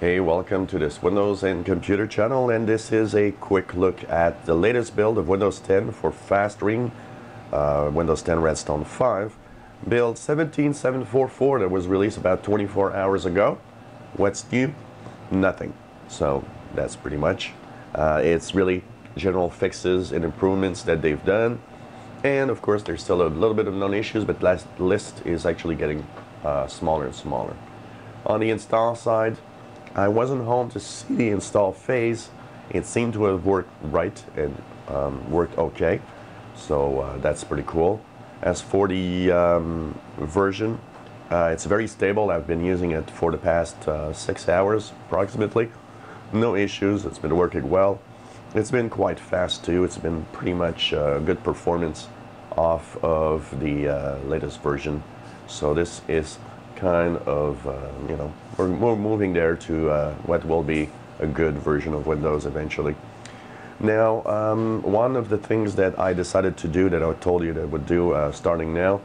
Hey, welcome to this Windows and Computer channel and this is a quick look at the latest build of Windows 10 for Fast Ring, uh, Windows 10 Redstone 5, build 17744 that was released about 24 hours ago. What's new? Nothing. So that's pretty much. Uh, it's really general fixes and improvements that they've done. And of course there's still a little bit of known issues but last list is actually getting uh, smaller and smaller. On the install side, I wasn't home to see the install phase. It seemed to have worked right and um, worked okay. So uh, that's pretty cool. As for the um, version, uh, it's very stable. I've been using it for the past uh, six hours approximately. No issues. It's been working well. It's been quite fast too. It's been pretty much uh, good performance off of the uh, latest version. So this is kind of, uh, you know, we're, we're, moving there to uh, what will be a good version of Windows eventually. Now, um, one of the things that I decided to do that I told you that I would do uh, starting now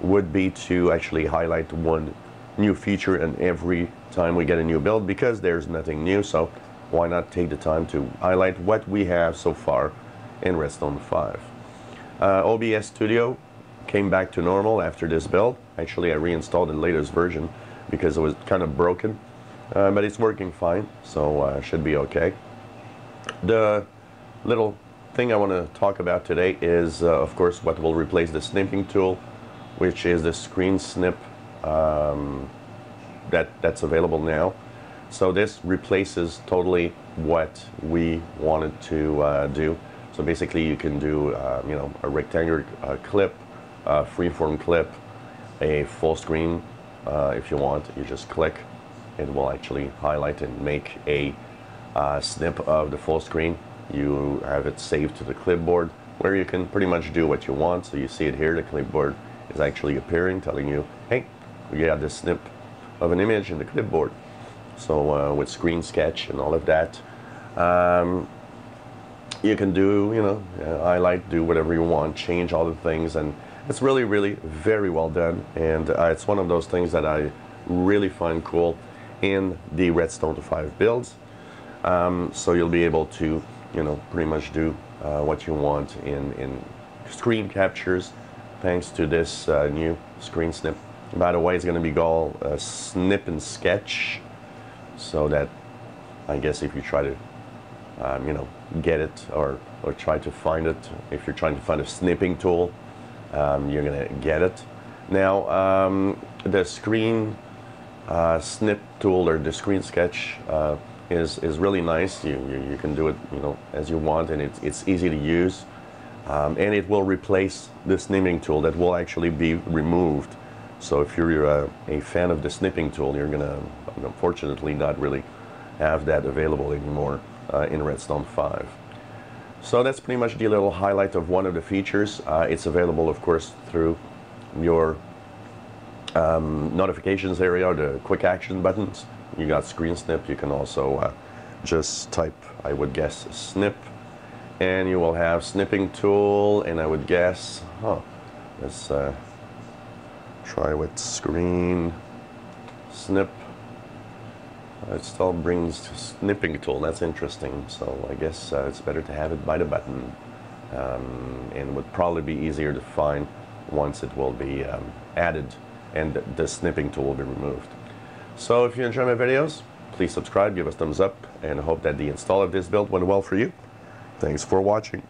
would be to actually highlight one new feature and every time we get a new build because there's nothing new so why not take the time to highlight what we have so far in Redstone 5. Uh, OBS Studio came back to normal after this build. Actually, I reinstalled the latest version because it was kind of broken, uh, but it's working fine, so uh, should be okay. The little thing I want to talk about today is, uh, of course, what will replace the snipping tool, which is the screen snip um, that that's available now. So this replaces totally what we wanted to uh, do. So basically, you can do, uh, you know, a rectangular uh, clip uh, freeform clip, a full screen uh, if you want. You just click, it will actually highlight and make a uh, snip of the full screen. You have it saved to the clipboard where you can pretty much do what you want. So you see it here, the clipboard is actually appearing, telling you, hey, we got this snip of an image in the clipboard. So uh, with screen sketch and all of that, um, you can do, you know, uh, highlight, do whatever you want, change all the things, and it's really, really very well done, and uh, it's one of those things that I really find cool in the Redstone to 5 builds. Um, so you'll be able to, you know, pretty much do uh, what you want in, in screen captures thanks to this uh, new screen snip. By the way, it's going to be called uh, Snip and Sketch, so that I guess if you try to, um, you know, get it or, or try to find it, if you're trying to find a snipping tool, um, you're going to get it. Now, um, the screen uh, snip tool or the screen sketch uh, is, is really nice. You, you, you, can do it you know, as you want and it's, it's easy to use. Um, and it will replace the snipping tool that will actually be removed. So if you're a, a fan of the snipping tool, you're going to unfortunately not really have that available anymore uh, in Redstone 5. So that's pretty much the little highlight of one of the features. Uh, it's available, of course, through your um, notifications area, the quick action buttons. You got screen snip. You can also uh, just type, I would guess, snip. And you will have snipping tool, and I would guess, huh, let's uh, try with screen snip. It still brings snipping tool. That's interesting. So I guess uh, it's better to have it by the button, um, and would probably be easier to find once it will be um, added and the snipping tool will be removed. So if you enjoy my videos, please subscribe, give us thumbs up, and hope that the install of this build went well for you. Thanks for watching.